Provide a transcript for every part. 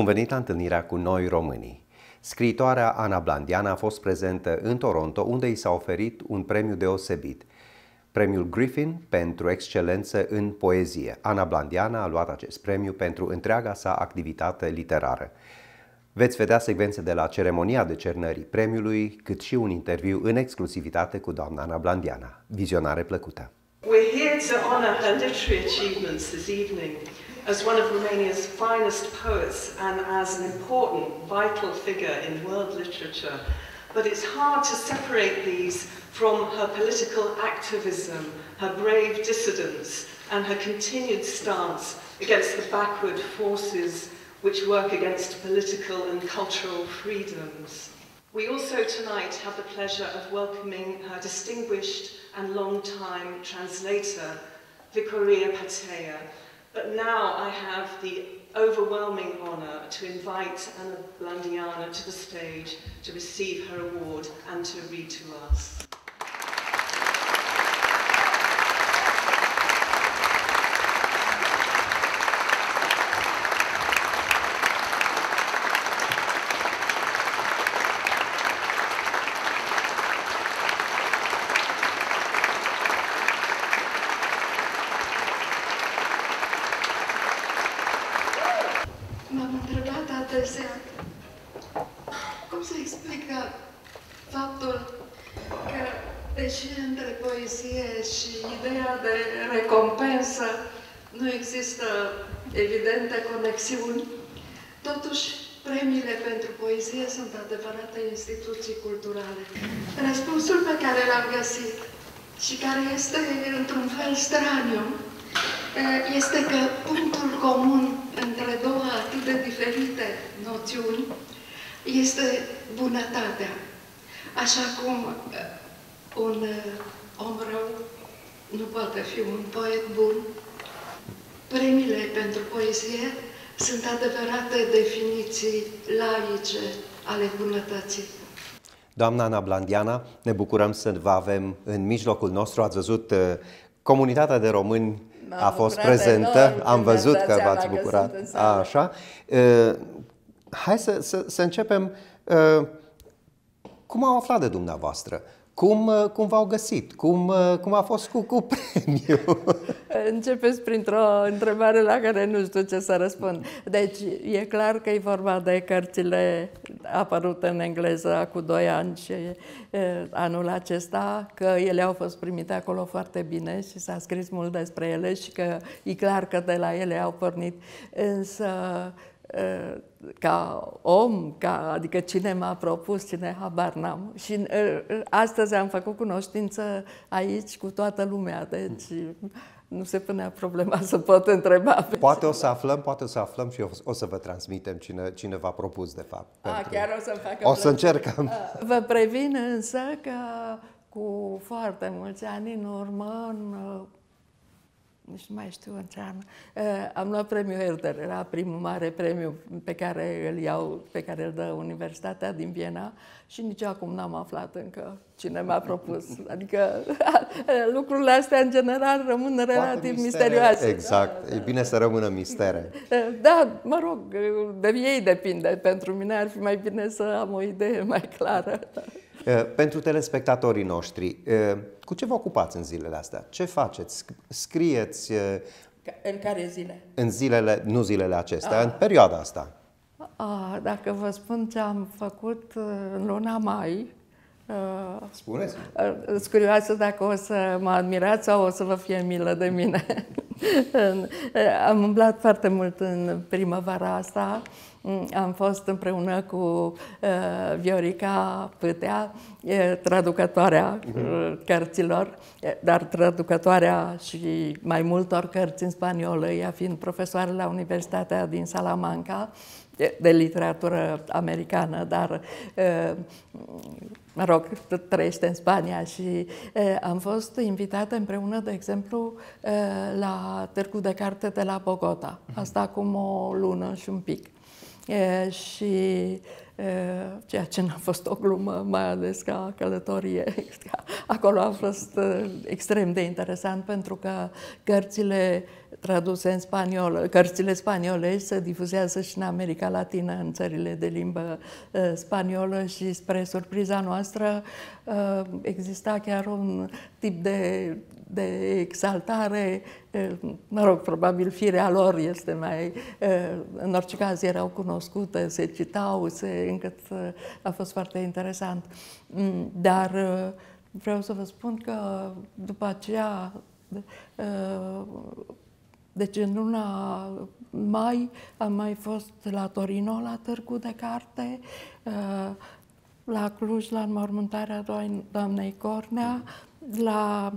Bun venit la întâlnirea cu noi românii! Scriitoarea Ana Blandian a fost prezentă în Toronto, unde i s-a oferit un premiu deosebit, premiul Griffin pentru excelență în poezie. Ana Blandiana a luat acest premiu pentru întreaga sa activitate literară. Veți vedea secvențe de la ceremonia de cernării premiului, cât și un interviu în exclusivitate cu doamna Ana Blandiana. Vizionare plăcută! We're here to honour her literary achievements this evening as one of Romania's finest poets and as an important, vital figure in world literature. But it's hard to separate these from her political activism, her brave dissidence, and her continued stance against the backward forces which work against political and cultural freedoms. We also tonight have the pleasure of welcoming her distinguished and long-time translator, Vicoria Patea. But now I have the overwhelming honour to invite Anna Blandiana to the stage to receive her award and to read to us. Deși între poezie și ideea de recompensă nu există evidente conexiuni, totuși premiile pentru poezie sunt adevărate instituții culturale. Răspunsul pe care l-am găsit și care este într-un fel straniu, este că punctul comun între două atât de diferite noțiuni este bunătatea. Așa cum un om rău nu poate fi un poet bun, premiile pentru poezie sunt adevărate definiții laice ale bunătății. Doamna Ana Blandiana, ne bucurăm să vă avem în mijlocul nostru. Ați văzut, comunitatea de români a fost prezentă, am văzut că v-ați bucurat. Așa. Hai să, să, să începem. Cum au aflat de dumneavoastră? Cum, cum v-au găsit? Cum, cum a fost cu, cu premiul? Începeți printr-o întrebare la care nu știu ce să răspund. Deci, e clar că e vorba de cărțile apărute în engleză cu doi ani și anul acesta, că ele au fost primite acolo foarte bine și s-a scris mult despre ele și că e clar că de la ele au pornit. Însă, ca om, ca, adică cine m-a propus, cine habar n-am. Și uh, astăzi am făcut cunoștință aici cu toată lumea, deci nu se punea problema să pot întreba. Pe poate o să aflăm, poate o să aflăm și o, o să vă transmitem cine, cine v-a propus, de fapt. A, pentru... chiar o să facă O să încercăm. Vă previn însă că cu foarte mulți ani în urmă, în nici nu mai știu în ce an, am luat premiul Herder, era primul mare premiu pe care îl iau, pe care îl dă Universitatea din Viena și nici acum n-am aflat încă cine mi-a propus. Adică lucrurile astea, în general, rămân relativ misterioase. Exact. Da, e bine să rămână mistere. Da, mă rog, de ei depinde. Pentru mine ar fi mai bine să am o idee mai clară. Pentru telespectatorii noștri, cu ce vă ocupați în zilele astea? Ce faceți? Scrieți? În care zile? În zilele, nu zilele acestea, A. în perioada asta. A, dacă vă spun ce am făcut în luna mai, Spuneți. Sunt curioasă dacă o să mă admirați sau o să vă fie milă de mine. Am umblat foarte mult în primăvara asta. Am fost împreună cu uh, Viorica Pâtea, traducătoarea uh, cărților, dar traducătoarea și mai multor cărți în spaniolă, ea fiind profesoară la Universitatea din Salamanca de literatură americană, dar mă rog, trăiește în Spania și am fost invitată împreună, de exemplu, la Târgu de Carte de la Bogota. Asta acum o lună și un pic. Și ceea ce n-a fost o glumă, mai ales ca călătorie. Acolo a fost extrem de interesant pentru că cărțile traduse în spaniolă, cărțile spaniole se difuzează și în America Latină, în țările de limbă uh, spaniolă și spre surpriza noastră uh, exista chiar un tip de, de exaltare, uh, mă rog, probabil firea lor este mai, uh, în orice caz erau cunoscute, se citau, se, încât uh, a fost foarte interesant. Mm, dar uh, vreau să vă spun că după aceea uh, deci în luna mai am mai fost la Torino, la Târgu de Carte, uh, la Cluj, la înmormântarea doamnei Cornea, la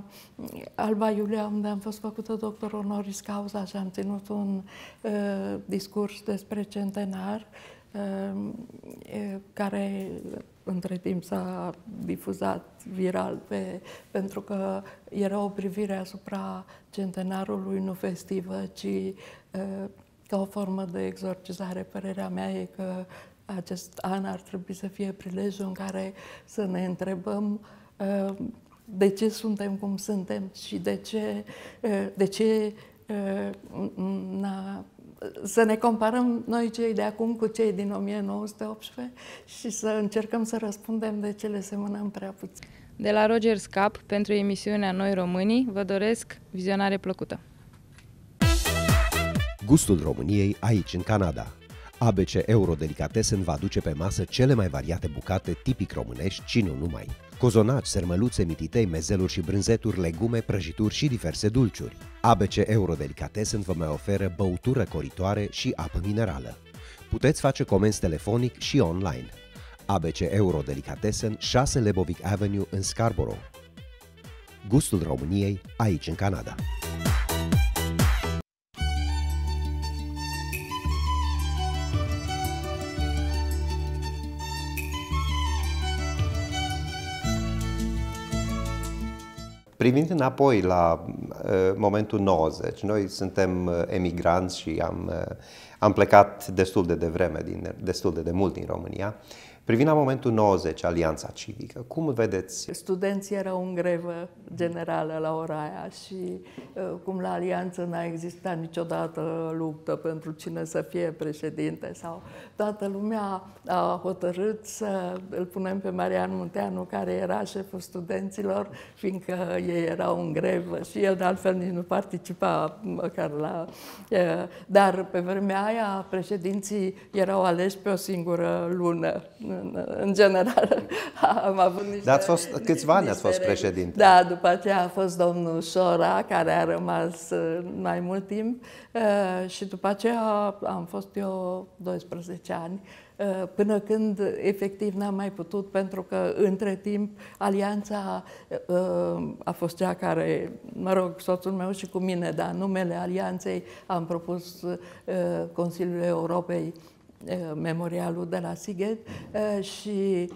Alba Iulia, unde am fost făcută doctor honoris causa și am ținut un uh, discurs despre centenar, uh, care între timp s-a difuzat viral pe, pentru că era o privire asupra centenarului, nu festivă, ci uh, ca o formă de exorcizare. Părerea mea e că acest an ar trebui să fie prilejul în care să ne întrebăm uh, de ce suntem cum suntem și de ce, uh, de ce să ne comparăm noi cei de acum cu cei din 1918 și să încercăm să răspundem de ce le semănăm prea puțin. De la Roger Scap, pentru emisiunea Noi Românii, vă doresc vizionare plăcută. Gustul României aici, în Canada. ABC Euro Delicatessen va aduce pe masă cele mai variate bucate tipic românești, ci nu numai. Cozonaci, sermăluțe, mititei, mezeluri și brânzeturi, legume, prăjituri și diverse dulciuri. ABC Euro Delicatessen vă mai oferă băutură coritoare și apă minerală. Puteți face comenzi telefonic și online. ABC Euro Delicatessen, 6 Lebovic Avenue în Scarborough. Gustul României, aici în Canada. Privind înapoi la uh, momentul 90, noi suntem uh, emigranți și am, uh, am plecat destul de devreme, din, destul de, de mult din România. Privind la momentul 90, Alianța Civică, cum vedeți? Studenții erau în grevă generală la ora aia și uh, cum la Alianță n-a existat niciodată luptă pentru cine să fie președinte sau toată lumea a hotărât să îl punem pe Marian Munteanu, care era șeful studenților, fiindcă ei erau în grevă și el de altfel nici nu participa măcar la... Uh, dar pe vremea aia președinții erau aleși pe o singură lună în, în general. Am avut niște Dar ați fost, câțiva ani ați fost președinte. Da, după aceea a fost domnul Șora, care a rămas uh, mai mult timp uh, și după aceea am fost eu 12 ani uh, până când efectiv n-am mai putut, pentru că între timp alianța a fost cea care, mă rog, soțul meu și cu mine, dar numele alianței am propus Consiliul Europei memorialul de la Sighet și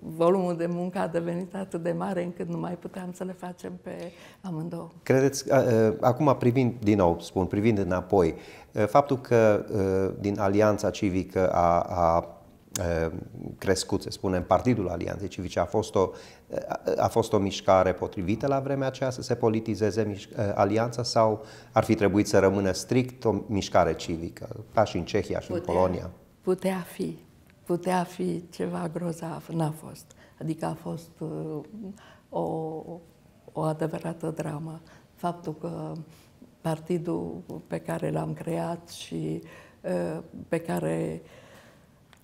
volumul de muncă a devenit atât de mare încât nu mai puteam să le facem pe amândouă. Credeți, acum privind, din nou spun, privind înapoi, faptul că din Alianța Civică a, a crescut, să spunem, Partidul Alianței Civice a fost, o, a fost o mișcare potrivită la vremea aceea să se politizeze alianța sau ar fi trebuit să rămână strict o mișcare civică, ca și în Cehia și putea, în Polonia? Putea fi, putea fi ceva grozav, n-a fost. Adică a fost uh, o, o adevărată dramă. Faptul că partidul pe care l-am creat și uh, pe care uh,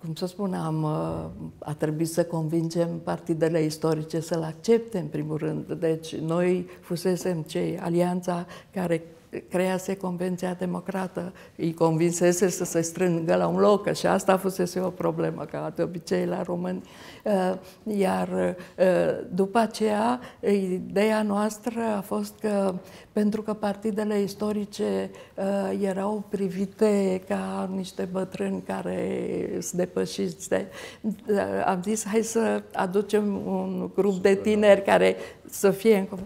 cum să spun, am, uh, a trebuit să convingem partidele istorice să-l accepte, în primul rând. Deci, noi fusesem cei, alianța care crease Convenția Democrată, îi convinsese să se strângă la un loc, și asta fusese o problemă, ca de obicei la români. Uh, iar uh, după aceea, ideea noastră a fost că, pentru că partidele istorice uh, erau privite ca niște bătrâni care sunt depășiți, de, am zis, hai să aducem un grup de tineri care să fie în,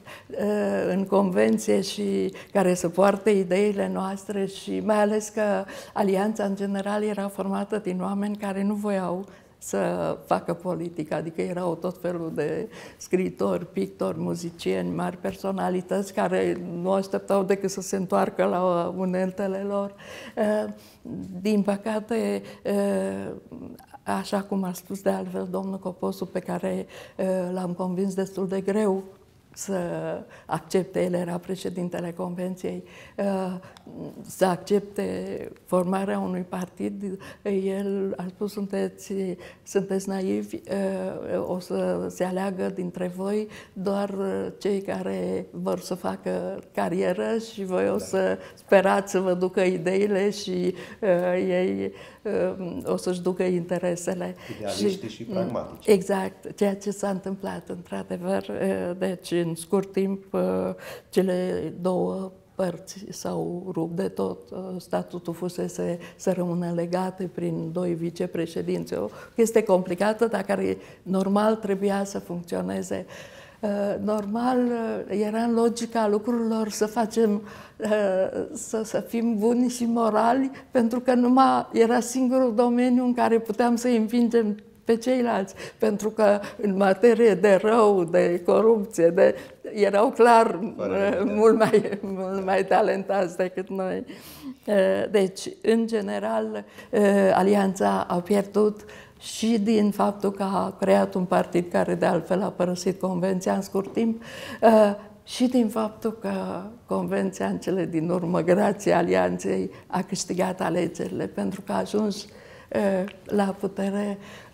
în convenție și care să poarte ideile noastre și mai ales că alianța în general era formată din oameni care nu voiau să facă politică, adică erau tot felul de scriitori, pictori, muzicieni, mari personalități care nu așteptau decât să se întoarcă la uneltele lor. Din păcate, așa cum a spus de altfel domnul Coposu, pe care l-am convins destul de greu să accepte, el era președintele Convenției, uh, să accepte formarea unui partid. El a spus, sunteți, sunteți naivi, uh, o să se aleagă dintre voi doar cei care vor să facă carieră și voi o da. să sperați să vă ducă ideile și uh, ei Ehm, o să-și ducă interesele. Idealiști și, și pragmatici. Exact, ceea ce s-a întâmplat, într-adevăr. Deci, în scurt timp, cele două părți s-au rupt de tot. Statutul fusese să rămână legate prin doi vicepreședinți. O chestie complicată, dar care normal trebuia să funcționeze uh, Uh, normal uh, era în logica lucrurilor să facem, uh, să, să fim buni și morali, pentru că numai era singurul domeniu în care puteam să învingem pe ceilalți, pentru că în materie de rău, de corupție, de, erau clar mult mai, mult mai talentați decât noi. Deci, în general, Alianța a pierdut și din faptul că a creat un partid care de altfel a părăsit convenția în scurt timp, uh, și din faptul că convenția în cele din urmă, grație alianței, a câștigat alegerile, pentru că a ajuns uh, la putere Uh,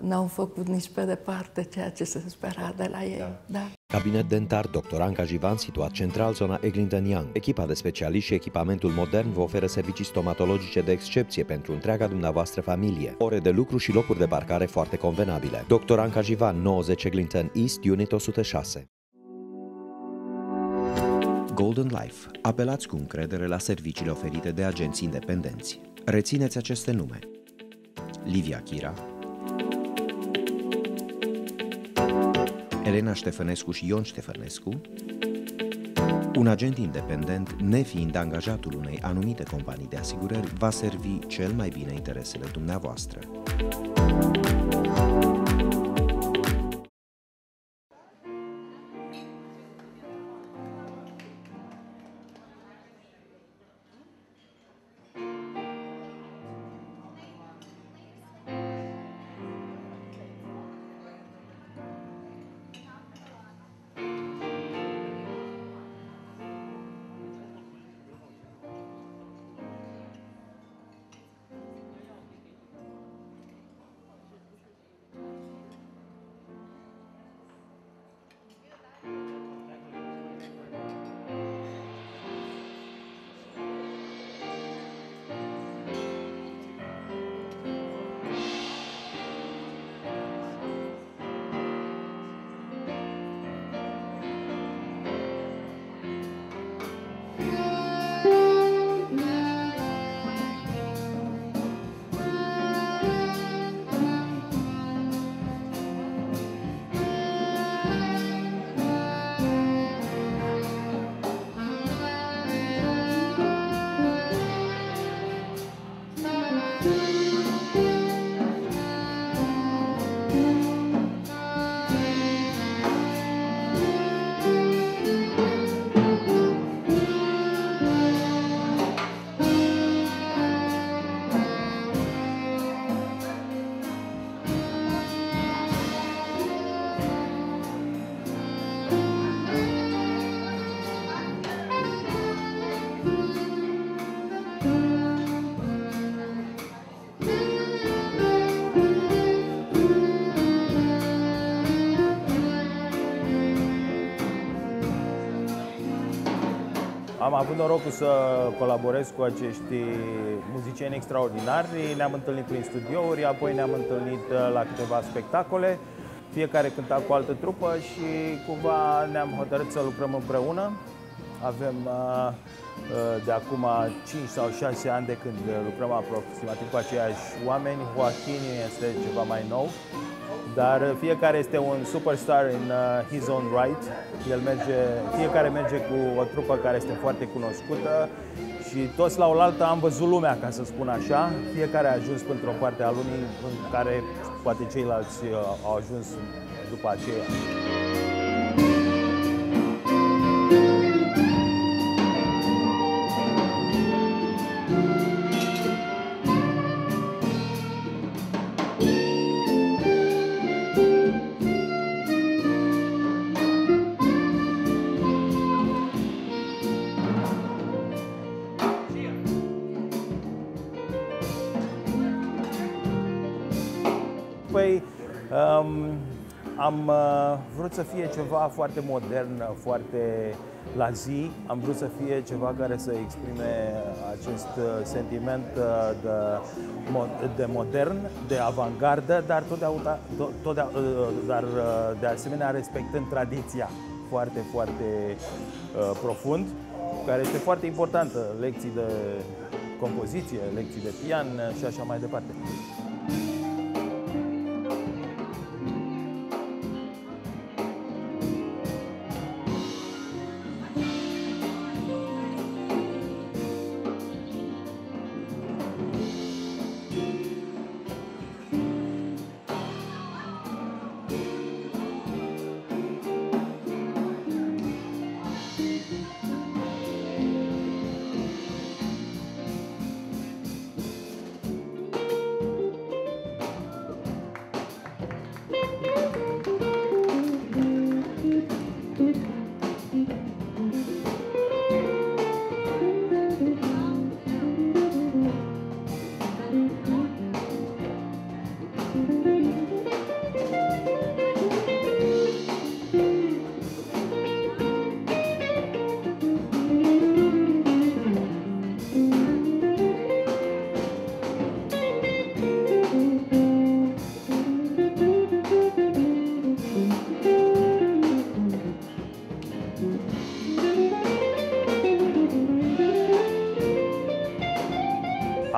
n-au făcut nici pe departe ceea ce se spera de la ei. Da. Da. Cabinet dentar Dr. Anca Jivan, situat central zona Eglinton Young. Echipa de specialiști și echipamentul modern vă oferă servicii stomatologice de excepție pentru întreaga dumneavoastră familie. Ore de lucru și locuri de parcare foarte convenabile. Dr. Anca Jivan, 90 Eglinton East, Unit 106. Golden Life. Apelați cu încredere la serviciile oferite de agenții independenți. Rețineți aceste nume. Livia Chira, Elena Ștefănescu și Ion Ștefănescu, un agent independent, nefiind angajatul unei anumite companii de asigurări, va servi cel mai bine interesele dumneavoastră. Am avut norocul să colaborez cu acești muzicieni extraordinari. Ne-am întâlnit prin studiouri, apoi ne-am întâlnit uh, la câteva spectacole. Fiecare cânta cu altă trupă și cumva ne-am hotărât să lucrăm împreună. Avem uh, uh, de acum 5 sau 6 ani de când lucrăm aproximativ cu aceiași oameni. Joaquin este ceva mai nou dar fiecare este un superstar in uh, his own right. El merge, fiecare merge cu o trupă care este foarte cunoscută și și toți la oaltă am văzut lumea, ca să spun așa. Fiecare a ajuns într-o parte a lumii în care poate ceilalți uh, au ajuns după aceea. Am uh, vrut să fie ceva foarte modern, foarte la zi. Am vrut să fie ceva care să exprime acest uh, sentiment uh, de, mo- de modern, de avantgardă, dar, totdeauna, tot, tot, uh, dar uh, de asemenea respectând tradiția foarte, foarte uh, profund, care este foarte importantă. Lecții de compoziție, lecții de pian și așa mai departe.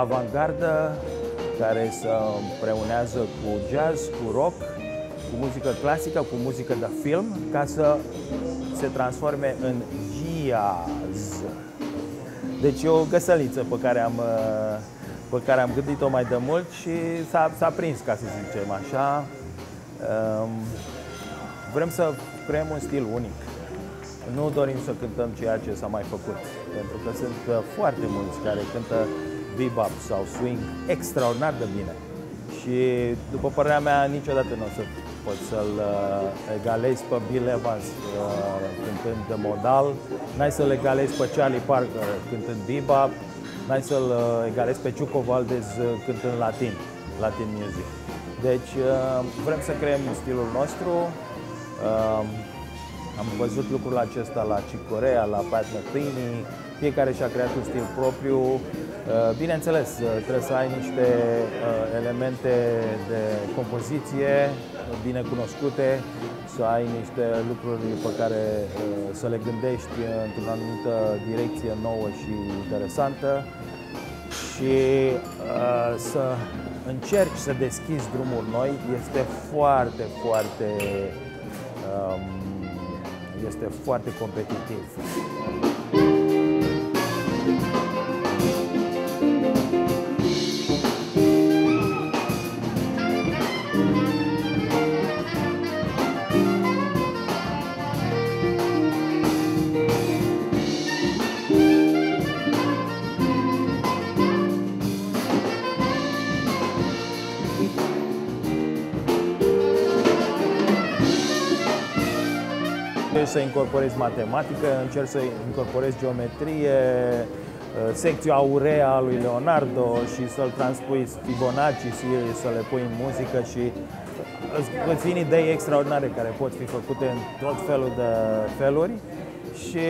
Avantgardă care se împreunează cu jazz, cu rock, cu muzică clasică, cu muzică de film, ca să se transforme în jazz. Deci e o găsăliță pe care am, pe care am gândit-o mai de mult și s-a, s-a prins, ca să zicem așa. Um, vrem să creăm un stil unic. Nu dorim să cântăm ceea ce s-a mai făcut, pentru că sunt foarte mulți care cântă bebop sau swing extraordinar de bine. Și după părerea mea, niciodată nu o să poți să-l uh, egalezi pe Bill Evans uh, cântând de modal, n-ai să-l egalezi pe Charlie Parker cântând bebop, n-ai să-l uh, egalezi pe Ciuco Valdez uh, cântând latin, latin music. Deci uh, vrem să creăm stilul nostru. Uh, am văzut lucrul acesta la Cicorea, la Pat Metheny, fiecare și-a creat un stil propriu. Uh, bineînțeles, uh, trebuie să ai niște uh, elemente de compoziție bine cunoscute, să ai niște lucruri pe care să le gândești într-o anumită direcție nouă și interesantă și să încerci să deschizi drumuri noi este foarte, foarte um, este foarte competitiv. Încerc să incorporez matematică, încerc să incorporez geometrie, secțiul aurea a lui Leonardo și să-l transpui Fibonacci, să le pui în muzică și îți vin idei extraordinare care pot fi făcute în tot felul de feluri și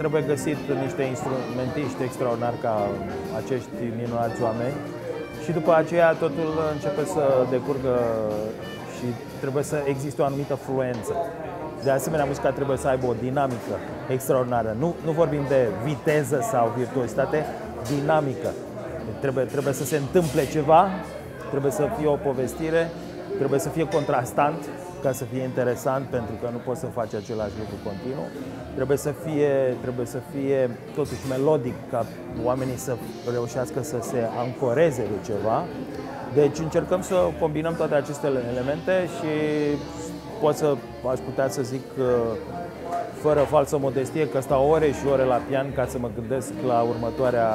trebuie găsit niște instrumentiști extraordinari ca acești minunați oameni și după aceea totul începe să decurgă și trebuie să existe o anumită fluență. De asemenea, muzica trebuie să aibă o dinamică extraordinară. Nu, nu vorbim de viteză sau virtuozitate, dinamică. Trebuie, trebuie să se întâmple ceva, trebuie să fie o povestire, trebuie să fie contrastant ca să fie interesant, pentru că nu poți să faci același lucru continuu. Trebuie să fie, trebuie să fie totuși melodic, ca oamenii să reușească să se ancoreze de ceva. Deci încercăm să combinăm toate aceste elemente și pot să, aș putea să zic, fără falsă modestie, că stau ore și ore la pian ca să mă gândesc la următoarea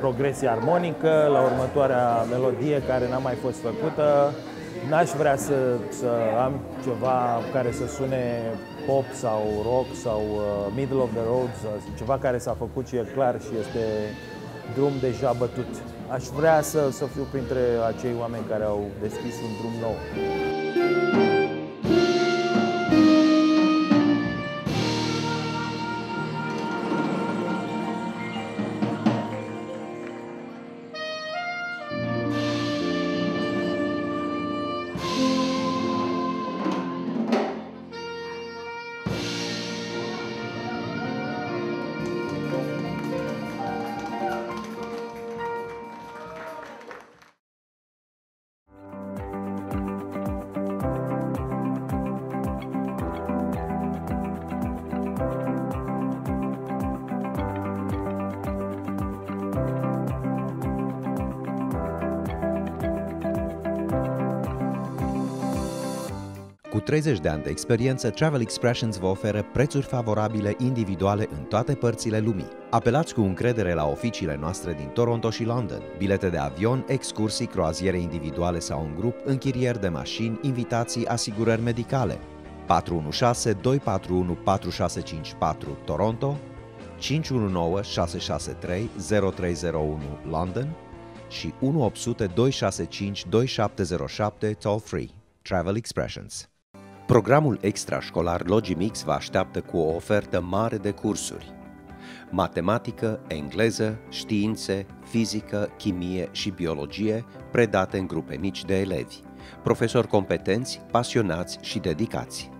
progresie armonică, la următoarea melodie care n-a mai fost făcută. N-aș vrea să, să am ceva care să sune pop sau rock sau uh, middle of the road, sau ceva care s-a făcut și e clar și este drum deja bătut. Aș vrea să, să fiu printre acei oameni care au deschis un drum nou. Cu 30 de ani de experiență, Travel Expressions vă oferă prețuri favorabile individuale în toate părțile lumii. Apelați cu încredere la oficiile noastre din Toronto și London. Bilete de avion, excursii, croaziere individuale sau în grup, închirieri de mașini, invitații, asigurări medicale. 416 241 4654 Toronto, 519 663 0301 London și 1800 265 2707 toll free. Travel Expressions. Programul extrașcolar Logimix vă așteaptă cu o ofertă mare de cursuri. Matematică, engleză, științe, fizică, chimie și biologie predate în grupe mici de elevi. Profesori competenți, pasionați și dedicați.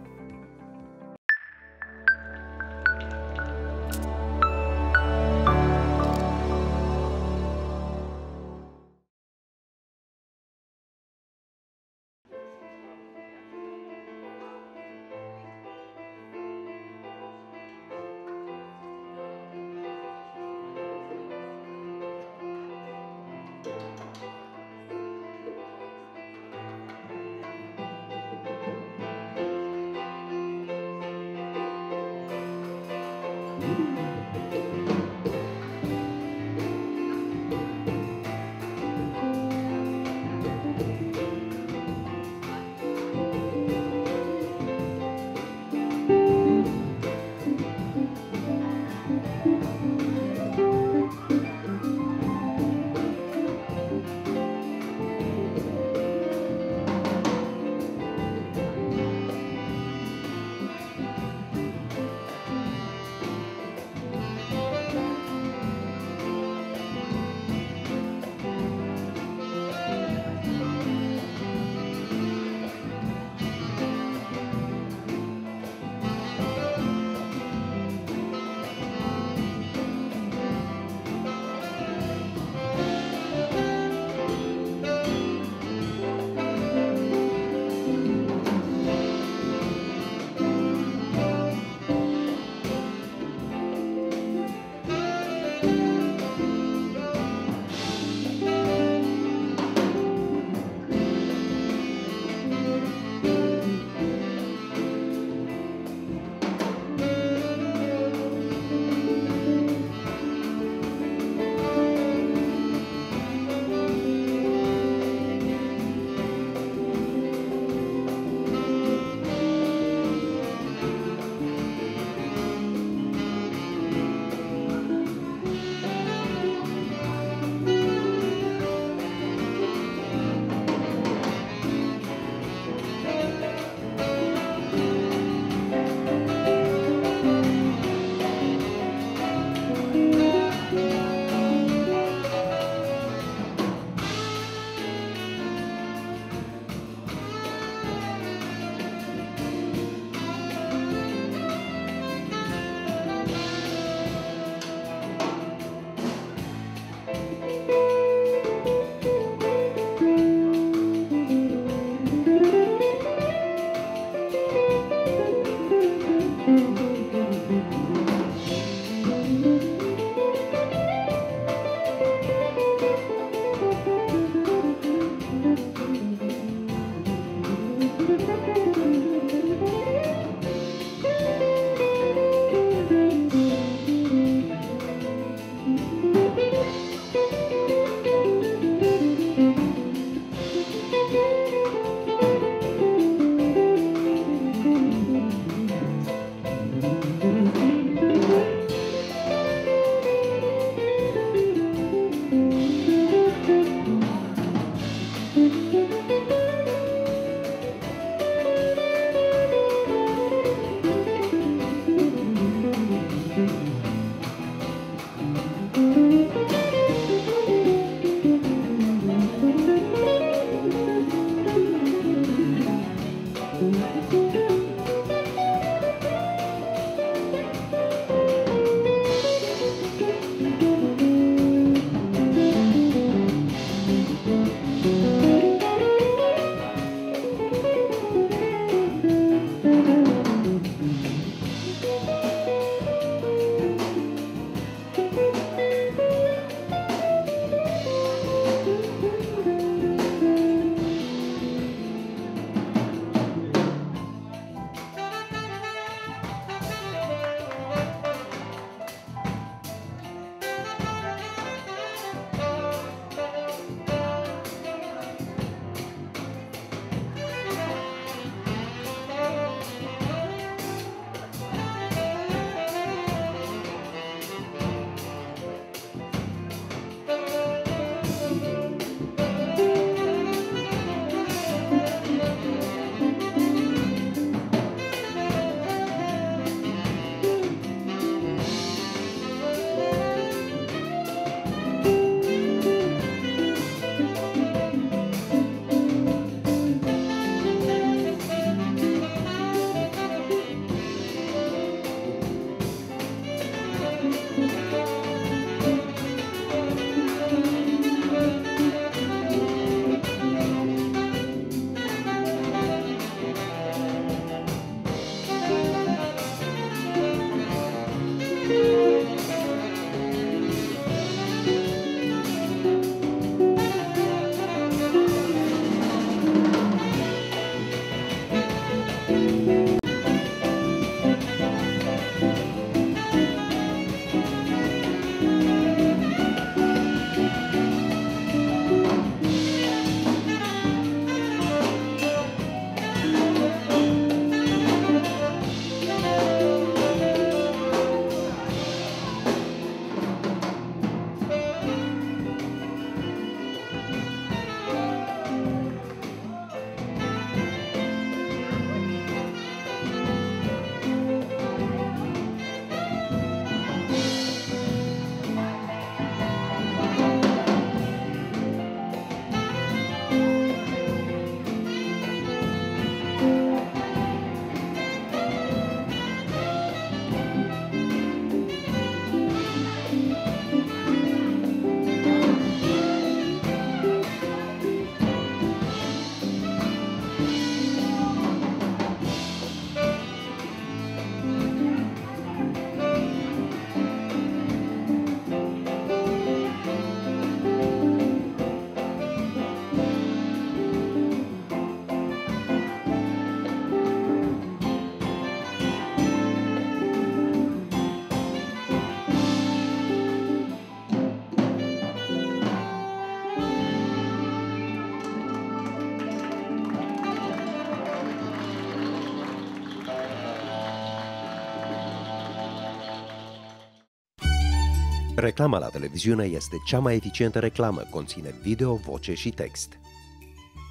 Reclama la televiziune este cea mai eficientă reclamă, conține video, voce și text.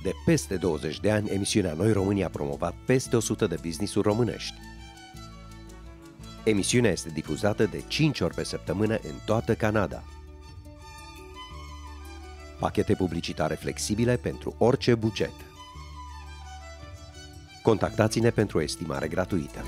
De peste 20 de ani, emisiunea Noi România a promovat peste 100 de business-uri românești. Emisiunea este difuzată de 5 ori pe săptămână în toată Canada. Pachete publicitare flexibile pentru orice buget. Contactați-ne pentru o estimare gratuită.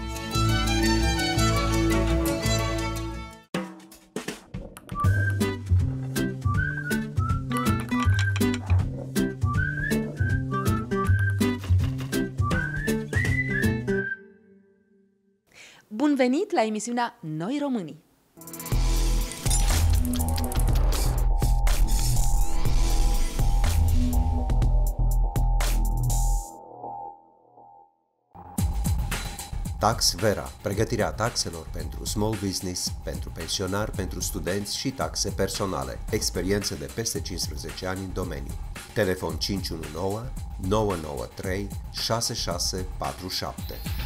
La emisiunea Noi Românii! Tax Vera, pregătirea taxelor pentru small business, pentru pensionari, pentru studenți și taxe personale. Experiență de peste 15 ani în domeniu. Telefon 519 993 6647